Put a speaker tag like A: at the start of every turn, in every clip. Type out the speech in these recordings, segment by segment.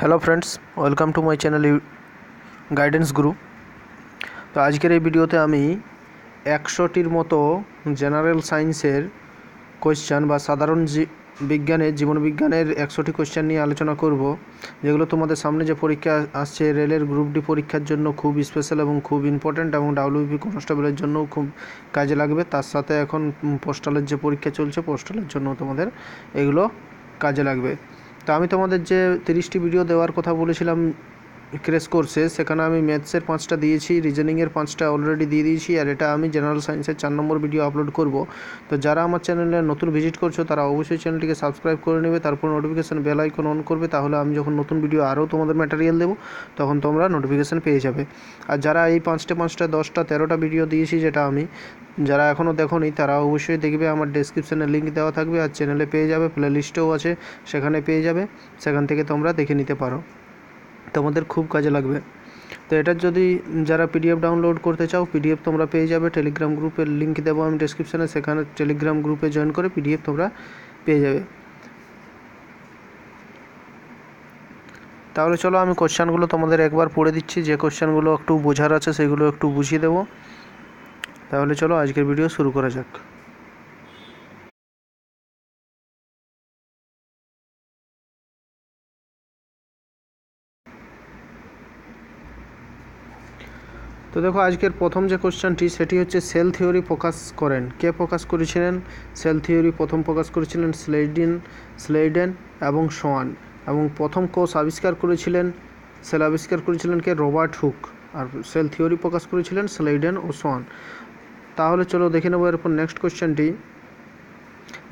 A: Hello friends welcome to my channel guidance guru তো আজকের এই ভিডিওতে আমি একশোটির মতো জেনারেল সায়েন্সের কোয়েশ্চান বা সাধারণ বিজ্ঞানের জীবন বিজ্ঞানের একশোটি কোয়েশ্চান নিয়ে আলোচনা করব, যেগুলো তোমাদের সামনে যে পরীক্ষা আসছে, রেলের গ্রুপ ডি পরীক্ষার জন্য খুব স্পেশাল এবং খুব ইম্পর্ট্যান্ট এবং ডাব্লিউপি কনস্টেবলের জন্যও খুব কাজে লাগবে। তার সাথে এখন পোস্টালের যে পরীক্ষা চলছে পোস্টালের জন্য তোমাদের এগুলো কাজে লাগবে। তো আমি তোমাদের যে তিরিশটি ভিডিও দেওয়ার কথা বলেছিলাম ক্রেস কোর্সে সেখানে আমি ম্যাথসের পাঁচটা দিয়েছি, রিজনিংয়ের পাঁচটা অলরেডি দিয়ে দিয়েছি, আর এটা আমি জেনারেল সায়েন্সের চার নম্বর ভিডিও আপলোড করব। তো যারা আমার চ্যানেলে নতুন ভিজিট করছ, তারা অবশ্যই চ্যানেলটিকে সাবস্ক্রাইব করে নেবে, তারপর নোটিফিকেশান বেল আইকন অন করবে, তাহলে আমি যখন নতুন ভিডিও আরও তোমাদের ম্যাটেরিয়াল দেবো, তখন তোমরা নোটিফিকেশান পেয়ে যাবে। আর যারা এই পাঁচটা পাঁচটা, দশটা, তেরোটা ভিডিও দিয়েছি, যেটা আমি, যারা এখনও দেখোনি, তারা অবশ্যই দেখবে, আমার ডেসক্রিপশানে লিঙ্ক দেওয়া থাকবে, আর চ্যানেলে পেয়ে যাবে প্লে লিস্টেও আছে, সেখানে পেয়ে যাবে, সেখান থেকে তোমরা দেখে নিতে পারো। তোমাদের খুব কাজে লাগবে। তো এটার যদি যারা পিডিএফ ডাউনলোড করতে চাও পিডিএফ তোমরা পেয়ে যাবে। টেলিগ্রাম গ্রুপের লিঙ্ক দেবো আমি ডেসক্রিপশানে সেখানে টেলিগ্রাম গ্রুপে জয়েন করে পিডিএফ তোমরা পেয়ে যাবে। তাহলে চলো আমি কোশ্চানগুলো তোমাদের একবার পড়ে দিচ্ছি। যে কোশ্চানগুলো একটু বোঝার আছে, সেগুলো একটু বুঝিয়ে দেবো। তাহলে চলো আজকের ভিডিও শুরু করা যাক। তো দেখো, আজকের প্রথম যে কোশ্চেনটি, সেটি হচ্ছে সেল থিওরি প্রকাশ করেন। কে প্রকাশ করেছিলেন? সেল থিওরি প্রথম প্রকাশ করেছিলেন স্লেডিন স্লেডেন এবং সোয়ান। এবং প্রথম কোষ আবিষ্কার করেছিলেন সেল আবিষ্কার করেছিলেন কে? Robert Hooke. আর সেল থিওরি প্রকাশ করেছিলেন স্লেডেন ও সোয়ান। তাহলে চলো দেখে নেব এরপর নেক্সট কোশ্চেনটি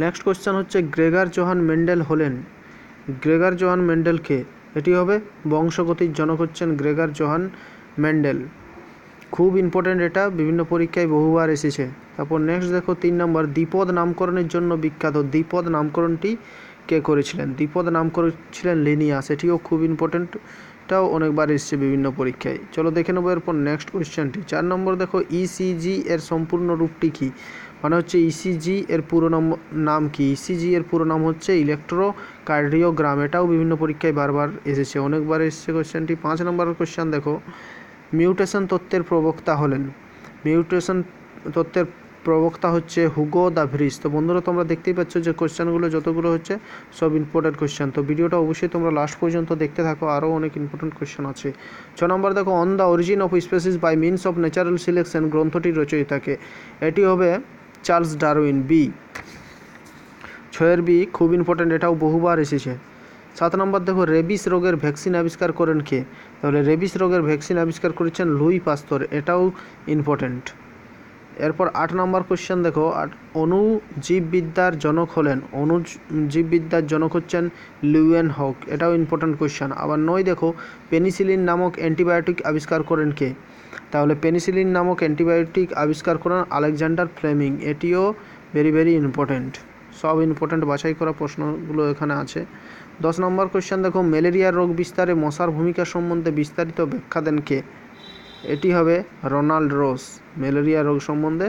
A: নেক্সট কোশ্চেন হচ্ছে, গ্রেগার জোহান মেন্ডেল হলেন। গ্রেগার জোহান মেন্ডেলকে এটি হবে বংশগতির জনক হচ্ছেন গ্রেগার জোহান মেন্ডেল। খুব ইম্পর্ট্যান্ট এটা, বিভিন্ন পরীক্ষায় বহুবার এসেছে। তারপর নেক্সট দেখো তিন নম্বর দ্বিপদ নামকরণের জন্য বিখ্যাত। দ্বিপদ নামকরণটি কে করেছিলেন? দ্বিপদ নাম করেছিলেন লিনিয়া সেটিও খুব ইম্পর্ট্যান্ট এটাও অনেকবার এসেছে বিভিন্ন পরীক্ষায়। চলো দেখে নেব এরপর নেক্সট কোয়েশ্চেনটি চার নম্বর দেখো ইসিজি এর সম্পূর্ণ রূপটি কী? মানে হচ্ছে ইসিজি এর পুরো নাম কি? ইসিজি এর পুরো নাম হচ্ছে ইলেকট্রো কার্ডিওগ্রাম এটাও বিভিন্ন পরীক্ষায় বারবার এসেছে, অনেকবার এসেছে কোয়েশ্চেনটি পাঁচ নম্বরের কোয়েশ্চেন দেখো। মিউটেশন তত্ত্বের প্রবক্তা হলেন। মিউটেশন তত্ত্বের প্রবক্তা হচ্ছে হুগো দ্য ভ্রিস। তো বন্ধুরা, তোমরা দেখতেই পাচ্ছ যে কোশ্চেনগুলো যতগুলো হচ্ছে সব ইম্পর্টেন্ট কোশ্চেন। তো ভিডিওটা অবশ্যই তোমরা লাস্ট পর্যন্ত দেখতে থাকো, আরও অনেক ইম্পর্টেন্ট কোশ্চেন আছে। ছ নম্বর, দেখো On the Origin of Species by Means of Natural Selection গ্রন্থটির রচয়িতাকে। এটি হবে চার্লস ডারউইন বি। ছয়ের বি খুব ইম্পর্টেন্ট, এটাও বহুবার এসেছে। সাত নম্বর দেখো, রেবিস রোগের ভ্যাকসিন আবিষ্কার করেন কে? তাহলে রেবিস রোগের ভ্যাকসিন আবিষ্কার করেছেন লুই পাস্তর, এটাও ইম্পর্টেন্ট এরপর আট নম্বর কোশ্চেন দেখো, আট অণুজীববিদ্যার জনক হলেন অণুজীববিদ্যার জনক হচ্ছেন লিউয়েন হক, এটাও ইম্পর্টেন্ট কোশ্চেন আবার নয় দেখো, পেনিসিলিন নামক অ্যান্টিবায়োটিক আবিষ্কার করেন কে? তাহলে পেনিসিলিন নামক অ্যান্টিবায়োটিক আবিষ্কার করেন আলেকজান্ডার ফ্লেমিং, এটিও ভেরি ভেরি ইম্পর্টেন্ট সব ইম্পর্টেন্ট বাছাই করা প্রশ্নগুলো এখানে আছে। দশ নম্বর কোশ্চেন দেখো, ম্যালেরিয়া রোগ বিস্তারে মশার ভূমিকা সম্বন্ধে বিস্তারিত ব্যাখ্যা দেন কে? এটি হবে রোনাল্ড রোস, ম্যালেরিয়া রোগ সম্বন্ধে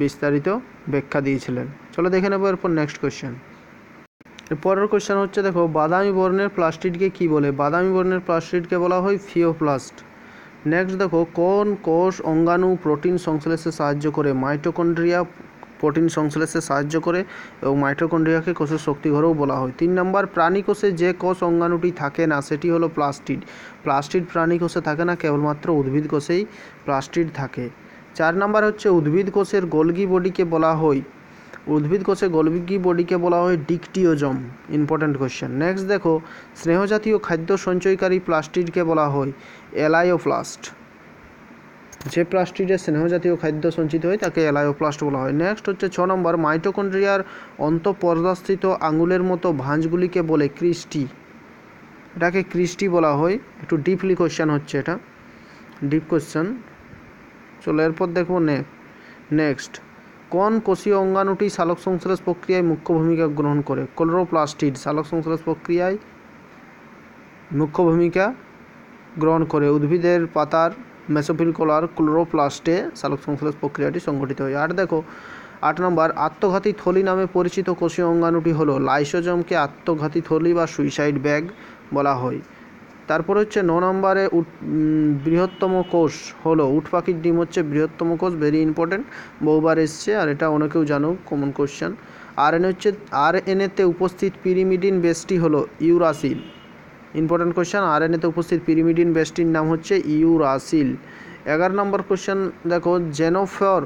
A: বিস্তারিত ব্যাখ্যা দিয়েছিলেন। চলো দেখে নেব এরপর নেক্সট কোশ্চেন পরের কোশ্চেন হচ্ছে, দেখো, বাদামি বর্ণের প্লাস্টিডকে কি বলে? বাদামি বর্ণের প্লাস্টিডকে বলা হয় ফিওপ্লাস্ট নেক্সট দেখো, কোন কোষ অঙ্গাণু প্রোটিন সংশ্লেষে সাহায্য করে? মাইটোকন্ড্রিয়া প্রোটিন সংশ্লেষে সাহায্য করে এবং মাইটোকন্ড্রিয়াকে কোষের শক্তিঘরও বলা হয়। তিন নম্বর, প্রাণী কোষে যে কোষ অঙ্গাণুটি থাকে না, সেটি হলো প্লাস্টিড। প্লাস্টিড প্রাণী কোষে থাকে না, কেবলমাত্র উদ্ভিদ কোষেই প্লাস্টিড থাকে। চার নম্বর হচ্ছে, উদ্ভিদ কোষের গোলগি বডিকে বলা হয়, উদ্ভিদ কোষে গোলগি বডিকে বলা হয় ডিকটিওজম। ইম্পর্ট্যান্ট কোশ্চেন নেক্সট দেখো, স্নেহজাতীয় খাদ্য সঞ্চয়কারী প্লাস্টিডকে বলা হয় এলায়োপ্লাস্ট যে প্লাস্টিডের স্নেহজাতীয় খাদ্য সঞ্চিত হয়, তাকে এলায়োপ্লাস্ট বলা হয়। নেক্সট হচ্ছে ছ নম্বর, মাইটোকন্ড্রিয়ার অন্তঃপর্দাস্থিত আঙুলের মতো ভাঁজগুলিকে বলে ক্রিস্টি। এটাকে ক্রিস্টি বলা হয়। একটু ডিপলি কোশ্চেন হচ্ছে এটা। ডিপ কোশ্চেন চলো এরপর দেখব নেক্সট কোন কোষীয় অঙ্গাণুটি সালোক সংশ্লেষ প্রক্রিয়ায় মুখ্য ভূমিকা গ্রহণ করে? ক্লোরোপ্লাস্টিড সালোক সংশ্লেষ প্রক্রিয়ায় মুখ্য ভূমিকা গ্রহণ করে। উদ্ভিদের পাতার মেসোফিলকোলার ক্লোরোপ্লাস্টে সালোক সংশ্লেষ প্রক্রিয়াটি সংঘটিত হয়। আর দেখো, আট নম্বর, আত্মঘাতী থলি নামে পরিচিত কোষীয় অঙ্গাণুটি হলো লাইসোজমকে আত্মঘাতী থলি বা সুইসাইড ব্যাগ বলা হয়। তারপর হচ্ছে ন নম্বরে বৃহত্তম কোষ হলো উট পাখির ডিম হচ্ছে বৃহত্তম কোষ ভেরি ইম্পর্টেন্ট বহুবার এসছে, আর এটা অনেকেও জানো কমন কোশ্চেন আর এন হচ্ছে, আর এতে উপস্থিত পিরিমিডিন বেসটি হলো ইউরাসিল। ইম্পর্টেন্ট কোশ্চেন আর এতে উপস্থিত পিরিমিডিন বেসটির নাম হচ্ছে ইউরাসিল। এগারো নম্বর কোশ্চেন দেখো জেনোফর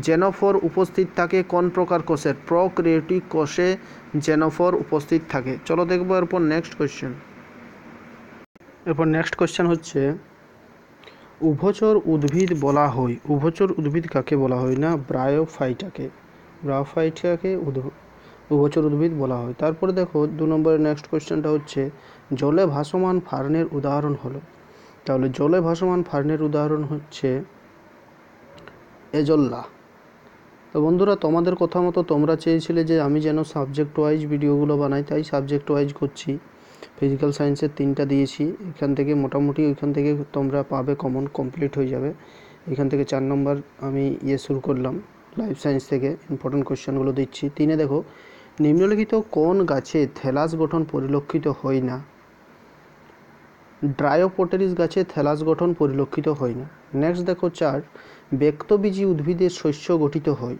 A: জেনোফর উপস্থিত থাকে কোন প্রকার কোষের প্রক্রিয়েটিক কোষে জেনোফর উপস্থিত থাকে। চলো দেখব এরপর নেক্সট কোশ্চেন এরপর নেক্সট কোশ্চেন হচ্ছে, উভচর উদ্ভিদ বলা হয়। উভচর উদ্ভিদ কাকে বলা হয় না? ব্রায়োফাইটাকে ব্রায়োফাইটাকে উদ্ভ- উভচর উদ্ভিদ বলা হয়। তারপরে দেখো, দু নম্বরের নেক্সট কোশ্চেনটা হচ্ছে জলে ভাসমান ফার্নের উদাহরণ হলো। তাহলে জলে ভাসমান ফার্নের উদাহরণ হচ্ছে এজল্লা তো বন্ধুরা তোমাদের কথা মতো তোমরা চেয়েছিলে যে আমি যেন সাবজেক্ট ওয়াইজ ভিডিওগুলো বানাই, তাই সাবজেক্ট ওয়াইজ করছি ফিজিক্যাল সায়েন্সের তিনটা দিয়েছি, এখান থেকে মোটামুটি ওইখান থেকে তোমরা পাবে কমন কমপ্লিট হয়ে যাবে। এখান থেকে চার নম্বর আমি ইয়ে শুরু করলাম লাইফ সায়েন্স থেকে ইম্পর্টেন্ট কোশ্চেনগুলো দিচ্ছি। তিনে দেখো, নিম্নলিখিত কোন গাছে থ্যালাস গঠন পরিলক্ষিত হয় না? ড্রায়োপোটেরিস গাছে থ্যালাস গঠন পরিলক্ষিত হয় না। নেক্সট দেখো চার ব্যক্তবীজী উদ্ভিদের শস্য গঠিত হয়।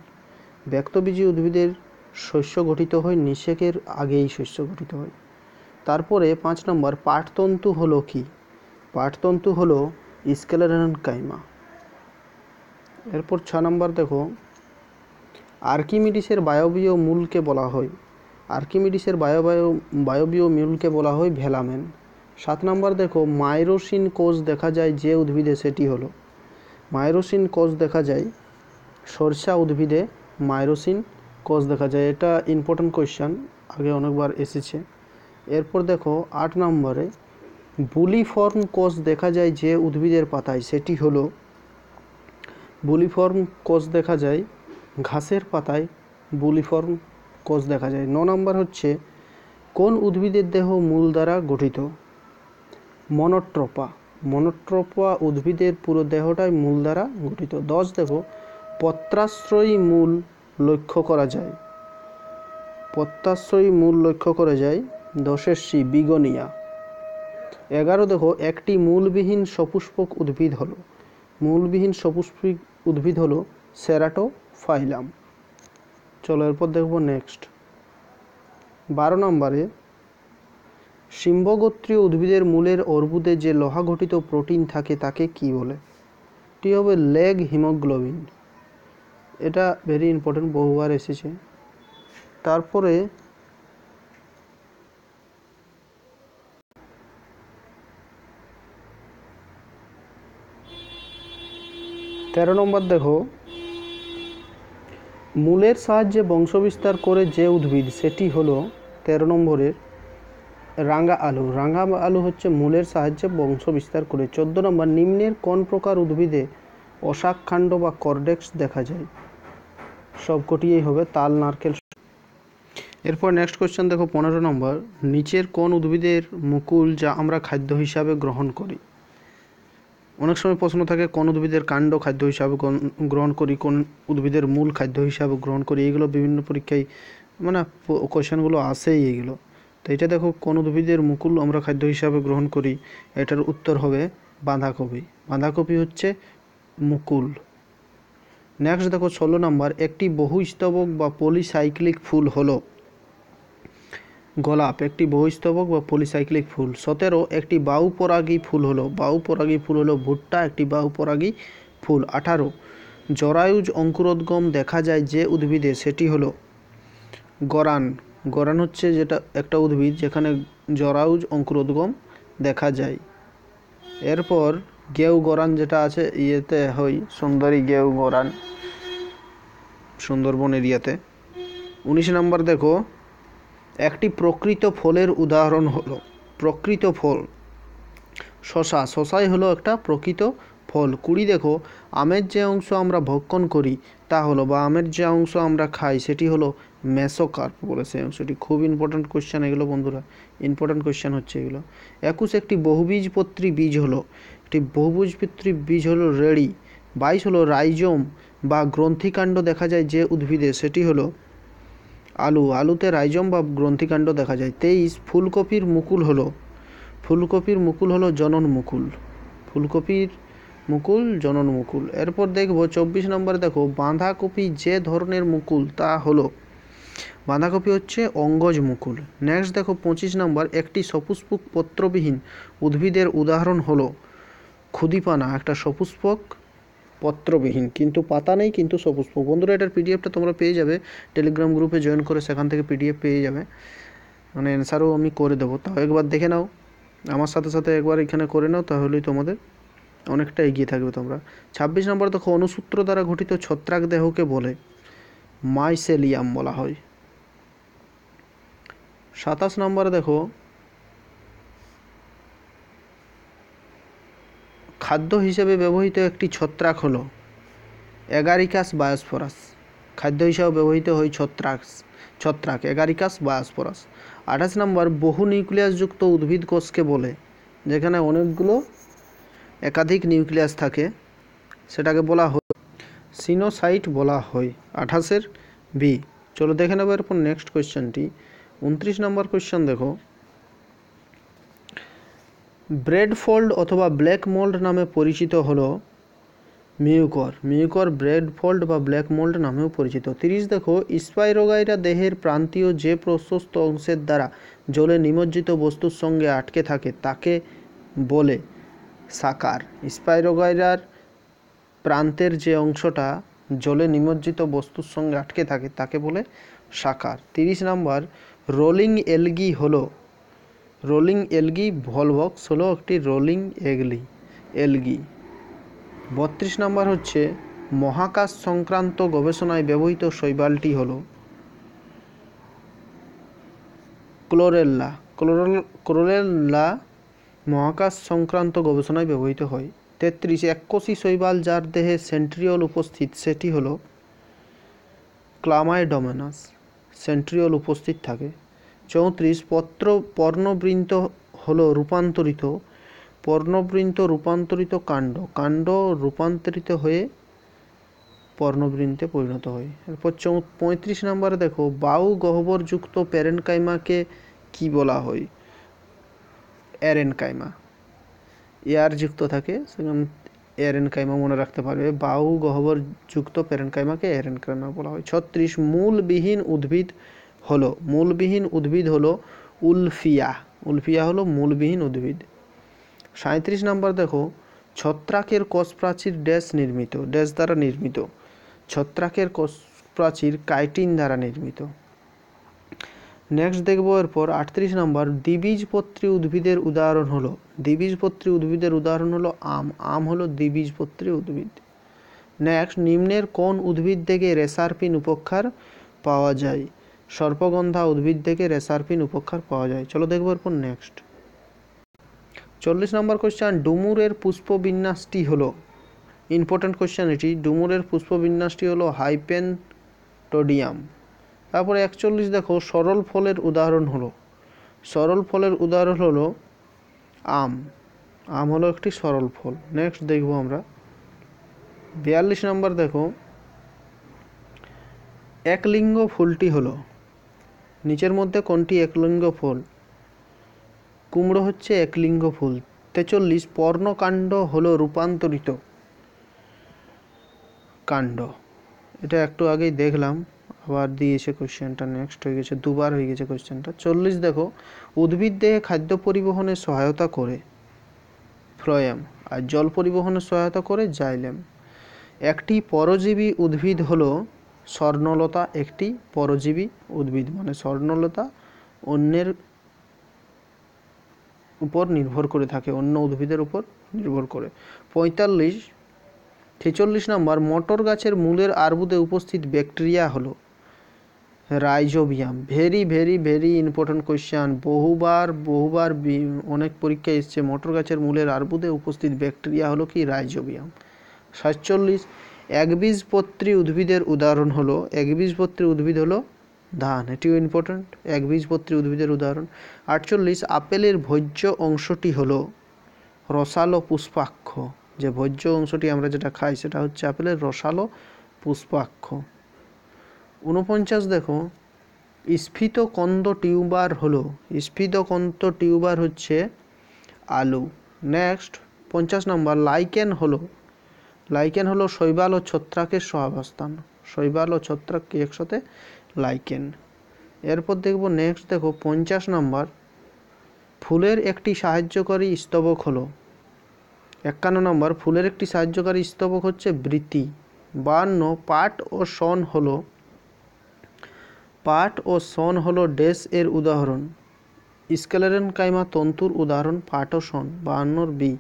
A: ব্যক্তবীজী উদ্ভিদের শস্য গঠিত হয় নিষেকের আগেই শস্য গঠিত হয়। তারপরে পাঁচ নম্বর, পাটতন্তু হলো কি? পাটতন্তু হলো স্কেলেরন কাইমা। এরপর ছ নম্বর দেখো, আর্কিমিডিসের বায়বীয় মূলকে বলা হয়। আর্কিমিডিসের বায়বায়, বায়বীয় মূলকে বলা হয় ভেলামেন। সাত নম্বর দেখো, মাইরোসিন কোষ দেখা যায় যে উদ্ভিদে সেটি হলো। মাইরোসিন কোষ দেখা যায়, সরষা উদ্ভিদে মাইরোসিন কোষ দেখা যায়। এটা ইম্পর্টেন্ট কোয়েশ্চান আগে অনেকবার এসেছে। এরপর দেখো, আট নম্বরে, বুলিফর্ম কোষ দেখা যায় যে উদ্ভিদের পাতায়, সেটি হলো, বুলিফর্ম কোষ দেখা যায় ঘাসের পাতায়, বুলিফর্ম কোষ দেখা যায়। ন নম্বর হচ্ছে, কোন উদ্ভিদের দেহ মূল দ্বারা গঠিত? মনোট্রোপা। মনোট্রোপা উদ্ভিদের পুরো দেহটাই মূল দ্বারা গঠিত। দশ দেখো পত্রাশ্রয়ী মূল লক্ষ্য করা যায়। পত্রাশ্রয়ী মূল লক্ষ্য করা যায় দশের সি বিগনিয়া। এগারো দেখো একটি মূলবিহীন সপুষ্পক উদ্ভিদ হলো। মূলবিহীন সপুষ্পক উদ্ভিদ হলো সেরাটো ফাইলাম চলো এরপর দেখব নেক্সট বারো নম্বরে সিম্বগোত্রীয় উদ্ভিদের মূলের অর্বুদে যে লোহা ঘটিত প্রোটিন থাকে তাকে কি বলে? এটি হবে লেগ হিমোগ্লোবিন। এটা ভেরি ইম্পর্টেন্ট বহুবার এসেছে। তারপরে তেরো নম্বর দেখো। মূলের সাহায্যে বংশবিস্তার করে যে উদ্ভিদ, সেটি হলো তেরো নম্বরের রাঙ্গা আলু। রাঙ্গা আলু হচ্ছে মূলের সাহায্যে বংশ বিস্তার করে। চোদ্দ নম্বর, নিম্নের কোন প্রকার উদ্ভিদে অশাককাণ্ড বা কর্ডেক্স দেখা যায়? সবকটিই হবে তাল, নারকেল। এরপর নেক্সট কোশ্চেন দেখো পনেরো নম্বর, নিচের কোন উদ্ভিদের মুকুল যা আমরা খাদ্য হিসাবে গ্রহণ করি? অনেক সময় প্রশ্ন থাকে, কোন উদ্ভিদের কাণ্ড খাদ্য হিসাবে গ্রহণ- করি, কোন উদ্ভিদের মূল খাদ্য হিসাবে গ্রহণ করি? এগুলো বিভিন্ন পরীক্ষায় মানে কোশ্চেনগুলো আসেই এগুলো তো এটা দেখো কোন উদ্ভিদের মুকুল আমরা খাদ্য হিসাবে গ্রহণ করি, এটার উত্তর হবে বাঁধাকপি। বাঁধাকপি হচ্ছে মুকুল। নেক্সট দেখো ষোলো নম্বর, একটি বহুস্তবক বা পলিসাইক্লিক ফুল হলো গোলাপ। একটি বহুস্তবক বা পলিসাইক্লিক ফুল। সতেরো, একটি বাউপরাগী ফুল হলো। বাউপরাগী ফুল হলো ভুট্টা, একটি বাউপরাগী ফুল। আঠারো, জরায়ুজ অঙ্কুরোদ্গম দেখা যায় যে উদ্ভিদে, সেটি হলো গরান। গরান হচ্ছে যেটা একটা উদ্ভিদ যেখানে জরাউজ অঙ্কুরোদ্গম দেখা যায়। এরপর গেউ গরান যেটা আছে ইয়েতে হয় সুন্দরী গেউ গরান সুন্দরবন এরিয়াতে। উনিশ নম্বর দেখো, একটি প্রকৃত ফলের উদাহরণ হলো, প্রকৃত ফল। শশা, শশাই হলো একটা প্রকৃত ফল। কুড়ি দেখো, আমের যে অংশ আমরা ভক্ষণ করি, তা হলো বা আমের যে অংশ আমরা খাই, সেটি হলো মেসোকার্প বলে সেই অংশটি খুব ইম্পর্ট্যান্ট কোশ্চেন এগুলো বন্ধুরা। ইম্পর্ট্যান্ট কোশ্চেন হচ্ছে এগুলো। একুশ একটি বহুবীজপত্রী বীজ হলো। একটি বহুবীজপত্রী বীজ হলো রেড়ি, বাইশ হলো রাইজোম বা গ্রন্থিকাণ্ড দেখা যায় যে উদ্ভিদে, সেটি হলো আলু। আলুতে রাইজম বা গ্রন্থিকাণ্ড দেখা যায়। তেইশ, ফুলকপির মুকুল হলো। ফুলকপির মুকুল হলো জনন মুকুল। ফুলকপির মুকুল, জনন মুকুল। এরপর দেখব চব্বিশ নম্বরে দেখো, বাঁধাকপি যে ধরনের মুকুল তা হলো বাঁধাকপি হচ্ছে অঙ্গজ মুকুল। নেক্সট দেখো পঁচিশ নম্বর, একটি সপুষ্পক পত্রবিহীন উদ্ভিদের উদাহরণ হলো ক্ষুদিপানা, একটা সপুষ্পক পত্রবিহীন। কিন্তু পাতা নেই, কিন্তু সপুষ্পক। বন্ধুরা, এটার পিডিএফটা তোমরা পেয়ে যাবে। টেলিগ্রাম গ্রুপে জয়েন করে সেখান থেকে পিডিএফ পেয়ে যাবে। মানে অ্যান্সারও আমি করে দেবো। তাও একবার দেখে নাও। আমার সাথে সাথে একবার এখানে করে নাও, তাহলেই তোমাদের অনেকটা এগিয়ে থাকবে তোমরা। ছাব্বিশ নম্বর দেখো, অনুসূত্র দ্বারা গঠিত ছত্রাক দেহকে বলে মাইসেলিয়াম বলা হয়। সাতাশ নম্বরে দেখো। খাদ্য হিসেবে ব্যবহৃত একটি ছত্রাক হলো এগারিকাস বায়োস্ফোরাস। খাদ্য হিসাবে ব্যবহৃত হয় ছত্রাক ছত্রাক, এগারিকাস বায়োস্ফোরাস। আঠাশ নম্বর, বহু নিউক্লিয়াসযুক্ত উদ্ভিদ কোষকে বলে, যেখানে অনেকগুলো একাধিক নিউক্লিয়াস থাকে, সেটাকে বলা হয় সিনোসাইট বলা হয়। আঠাশের বি, চলো দেখে নেব এরপর নেক্সট কোয়েশ্চেনটি উনত্রিশ নম্বর কোয়েশ্চেন দেখো। ব্রেড ফোল্ড অথবা ব্ল্যাক মোল্ড নামে পরিচিত হলো মিউকর মিউকর ব্রেড ফোল্ড বা ব্ল্যাক মোল্ড নামেও পরিচিত। তিরিশ দেখো স্পাইরোগাইরা দেহের প্রান্তীয় যে প্রশস্ত অংশের দ্বারা জলে নিমজ্জিত বস্তুর সঙ্গে আটকে থাকে, তাকে বলে সাকার। স্পাইরোগাইরার প্রান্তের যে অংশটা জলে নিমজ্জিত বস্তুর সঙ্গে আটকে থাকে, তাকে বলে সাকার। তিরিশ নম্বর রোলিং এলগি হলো, রোলিং এলগি ভলভক্স হলো একটি রোলিং এগলি, এলগি। বত্রিশ নম্বর হচ্ছে, মহাকাশ সংক্রান্ত গবেষণায় ব্যবহৃত শৈবালটি হল ক্লোরেল্লা। ক্লোরেল, ক্লোরেল্লা মহাকাশ সংক্রান্ত গবেষণায় ব্যবহৃত হয়। তেত্রিশ এককোষী শৈবাল যার দেহে সেন্ট্রিওল উপস্থিত, সেটি হলো ক্লামাইডোমেনাস। সেন্ট্রিওল উপস্থিত থাকে। চৌত্রিশ, পত্র, পর্ণবৃন্ত হলো রূপান্তরিত, পর্ণবৃন্ত রূপান্তরিত কাণ্ড। কাণ্ড রূপান্তরিত হয়ে পর্ণবৃন্তে পরিণত হয়। এরপর চৌ, পঁয়ত্রিশ নম্বরে দেখো, বাউ গহ্বরযুক্ত প্যারেনকাইমাকে কি বলা হয়? অ্যারেনকাইমা। এয়ার যুক্ত থাকে এরেনকাইমা মনে রাখতে পারবে। বাউ গহ্বরযুক্ত প্যারেনকাইমাকে এরেনকাইমা বলা হয়। ছত্রিশ, মূলবিহীন উদ্ভিদ হলো, মূলবিহীন উদ্ভিদ হলো উলফিয়া। উলফিয়া হলো মূলবিহীন উদ্ভিদ। সাঁত্রিশ নম্বর দেখো, ছত্রাকের কোষ প্রাচীর ড্যাশ নির্মিত, ড্যাশ দ্বারা নির্মিত। ছত্রাকের কোষ প্রাচীর কাইটিন দ্বারা নির্মিত। নেক্সট দেখব এরপর আটত্রিশ নম্বর, দ্বিবীজপত্রী উদ্ভিদের উদাহরণ হলো। দ্বিবীজপত্রী উদ্ভিদের উদাহরণ হলো আম। আম হলো দ্বিবীজপত্রী উদ্ভিদ। নেক্সট নিম্নের কোন উদ্ভিদ থেকে রেসারপিন উপক্ষার পাওয়া যায়? সর্পগন্ধা উদ্ভিদ থেকে রেসারপিন উপক্ষার পাওয়া যায়। চলো দেখব এরপর নেক্সট চল্লিশ নম্বর কোশ্চেন ডুমুরের পুষ্পবিন্যাসটি হলো। ইম্পর্ট্যান্ট কোশ্চেন এটি। ডুমুরের পুষ্পবিন্যাসটি হলো হাইপেনটোডিয়াম। তারপরে একচল্লিশ দেখো, সরল ফলের উদাহরণ হলো। সরল ফলের উদাহরণ হলো আম। আম হলো একটি সরল ফল। নেক্সট দেখব আমরা। বিয়াল্লিশ নম্বর দেখো। একলিঙ্গ ফুলটি হলো। নিচের মধ্যে কোনটি একলিঙ্গ ফুল? কুমড়ো হচ্ছে একলিঙ্গ ফুল। তেচল্লিশ, পর্ণকাণ্ড হলো রূপান্তরিত কাণ্ড। এটা একটু আগেই দেখলাম। আবার দিয়েছে কোশ্চেনটা নেক্সট হয়ে গেছে, দুবার হয়ে গেছে কোশ্চেনটা। চল্লিশ দেখো, উদ্ভিদ দেহে খাদ্য পরিবহনে সহায়তা করে ফ্লয়াম আর জল পরিবহনে সহায়তা করে জাইলেম। একটি পরজীবী উদ্ভিদ হলো স্বর্ণলতা, একটি পরজীবী উদ্ভিদ মানে স্বর্ণলতা অন্যের উপর নির্ভর করে থাকে, অন্য উদ্ভিদের উপর নির্ভর করে। পঁয়তাল্লিশ, ছেচল্লিশ নম্বর, মটর গাছের মূলের আর্বুদে উপস্থিত ব্যাকটেরিয়া হলো Rhizobium. Very very very important question বহুবার বহুবার অনেক পরীক্ষায় এসছে। মটর গাছের মূলের আর্বুদে উপস্থিত ব্যাকটেরিয়া হলো কি? রাইজোবিয়াম। সাতচল্লিশ, একবীজপত্রী উদ্ভিদের উদাহরণ হলো, একবীজপত্রী উদ্ভিদ হলো ধান। এটিও ইম্পর্ট্যান্ট একবীজপত্রী উদ্ভিদের উদাহরণ। আটচল্লিশ, আপেলের ভোজ্য অংশটি হলো রসালো পুষ্পাক্ষ। যে ভোজ্য অংশটি আমরা যেটা খাই, সেটা হচ্ছে আপেলের রসালো পুষ্পাক্ষ। উনপঞ্চাশ দেখো স্ফীতকন্দ টিউবার হলো স্ফীতকন্দ টিউবার হচ্ছে আলু। নেক্সট পঞ্চাশ নম্বর লাইকেন হলো। লাইকেন হলো শৈবাল ও ছত্রাকের সহাবস্থান। শৈবাল ও ছত্রাক একসাথে? লাইকেন এরপর দেখব নেক্সট দেখো পঞ্চাশ নম্বর, ফুলের একটি সাহায্যকারী স্তবক হলো। একান্ন নম্বর, ফুলের একটি সাহায্যকারী স্তবক হচ্ছে বৃতি বান্ন, পাট ও শন হলো। পাট ও শন হলো ডেস এর উদাহরণ। স্কেলেরন কাইমা তন্তুর উদাহরণ, পাট ও শন, বাহান্নর বি।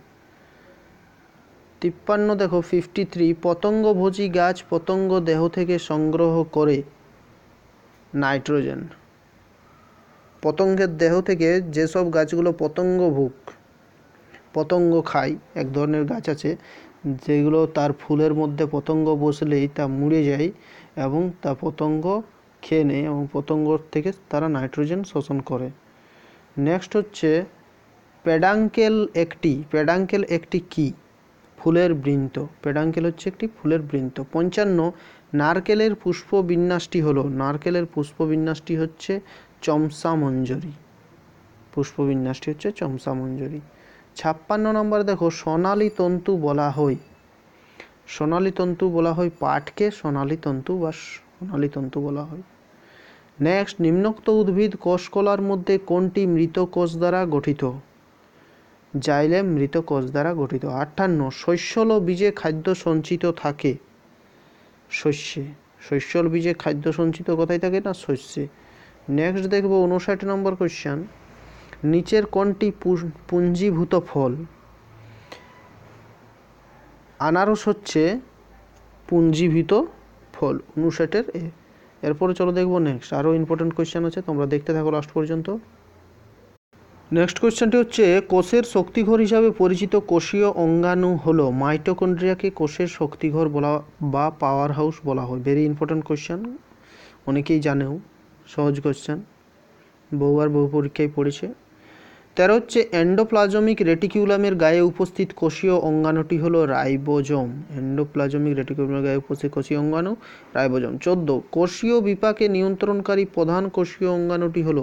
A: তিপ্পান্ন দেখো ফিফটি থ্রি পতঙ্গভোজী গাছ পতঙ্গ দেহ থেকে সংগ্রহ করে নাইট্রোজেন। পতঙ্গের দেহ থেকে যেসব গাছগুলো পতঙ্গ ভুক পতঙ্গ খায়, এক ধরনের গাছ আছে, যেগুলো তার ফুলের মধ্যে পতঙ্গ বসলেই তা মুড়ে যায় এবং তা পতঙ্গ খেয়ে নেয় এবং পতঙ্গ থেকে তারা নাইট্রোজেন শোষণ করে। নেক্সট হচ্ছে পেডাঙ্কেল একটি। পেডাঙ্কেল একটি কি? ফুলের বৃন্ত। পেডাঙ্কেল হচ্ছে একটি ফুলের বৃন্ত। পঞ্চান্ন, নারকেলের পুষ্প বিন্যাসটি হলো। নারকেলের পুষ্প বিন্যাসটি হচ্ছে চমসা মঞ্জরি। পুষ্প বিন্যাসটি হচ্ছে চমসা মঞ্জরি। ছাপ্পান্ন নম্বর দেখো, সোনালী তন্তু বলা হয়। সোনালী তন্তু বলা হয় পাটকে, সোনালী তন্তু বা সোনালী তন্তু বলা হয়। নেক্সট নিম্নোক্ত উদ্ভিদ কোষকলার মধ্যে কোনটি মৃত কোষ দ্বারা গঠিত? জাইলেম মৃত কোষ দ্বারা গঠিত। আটান্ন শস্যল বীজে খাদ্য সঞ্চিত থাকে? শস্যে। শস্যল বীজে খাদ্য সঞ্চিত কোথায় থাকে না? শস্যে। নেক্সট দেখব উনষাট নম্বর কোশ্চেন নিচের কোনটি পুঞ্জীভূত ফল? আনারস হচ্ছে পুঞ্জীভূত ফল উনষাটের এ, এরপরে চলো দেখব নেক্সট আরও ইম্পর্টেন্ট কোয়েশ্চেন আছে, তোমরা দেখতে থাকো লাস্ট পর্যন্ত। নেক্সট কোয়েশ্চেনটি হচ্ছে, কোষের শক্তিঘর হিসাবে পরিচিত কোষীয় অঙ্গাণু হলো মাইটোকন্ড্রিয়াকে কোষের শক্তিঘর বলা বা পাওয়ার হাউস বলা হয়। ভেরি ইম্পর্টেন্ট কোয়েশ্চেন অনেকেই জানেও, সহজ কোয়েশ্চেন বহুবার বহু পরীক্ষায় পড়েছে। তেরো হচ্ছে এন্ডোপ্লাজমিক রেটিকিউলামের গায়ে উপস্থিত কোষীয় অঙ্গাণুটি হলো রাইবোজোম। এন্ডোপ্লাজমিক রেটিকিউলামের গায়ে উপস্থিত কোষীয় অঙ্গাণু, রাইবোজোম। চোদ্দ, কোষীয় বিপাকে নিয়ন্ত্রণকারী প্রধান কোষীয় অঙ্গাণুটি হলো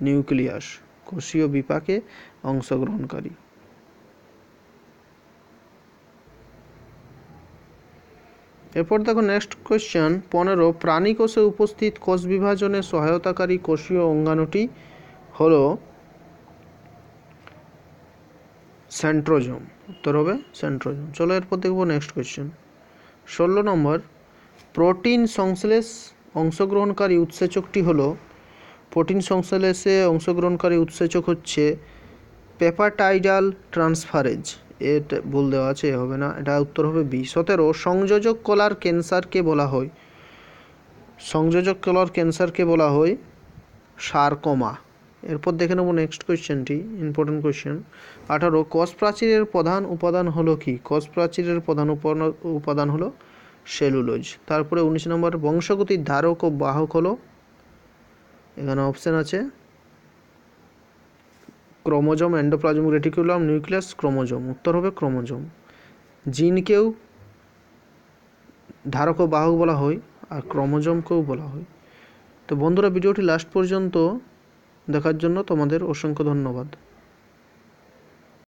A: নিউক্লিয়াস। কোষীয় বিপাকে অংশগ্রহণকারী। এরপর দেখো নেক্সট কোয়েশ্চেন পনেরো প্রাণী কোষে উপস্থিত কোষ বিভাজনে সহায়তাকারী কোষীয় অঙ্গাণুটি হলো সেন্ট্রোজোম। উত্তর হবে সেন্ট্রোজোম। চলো এরপর দেখব নেক্সট কোয়েশ্চেন ষোলো নম্বর, প্রোটিন সংশ্লেষ অংশগ্রহণকারী উৎসেচকটি হলো, প্রোটিন সংশ্লেষে অংশগ্রহণকারী উৎসেচক হচ্ছে পেপাটাইডাল ট্রান্সফারেজ। এটা ভুল দেওয়া আছে হবে না। এটা উত্তর হবে বি। সতেরো, সংযোজক কলার ক্যান্সারকে বলা হয়। সংযোজক কলার ক্যান্সারকে বলা হয় সারকোমা। এরপর দেখে নেব নেক্সট কোয়েশ্চেনটি ইম্পর্টেন্ট কোয়েশ্চেন আঠারো কস প্রাচীরের প্রধান উপাদান হলো কি? কস প্রাচীরের প্রধান উপাদান- হলো সেলুলোজ তারপরে উনিশ নম্বর, বংশগতির ধারক ও বাহক হলো? এখানে অপশান আছে, chromosome endoplasmic reticulum nucleus chromosome. উত্তর হবে ক্রোমোজোম। জিনকেও ধারক ও বাহক বলা হয়, আর ক্রোমোজোমকেও বলা হয়। তো বন্ধুরা, ভিডিওটি লাস্ট পর্যন্ত দেখার জন্য তোমাদের অসংখ্য ধন্যবাদ।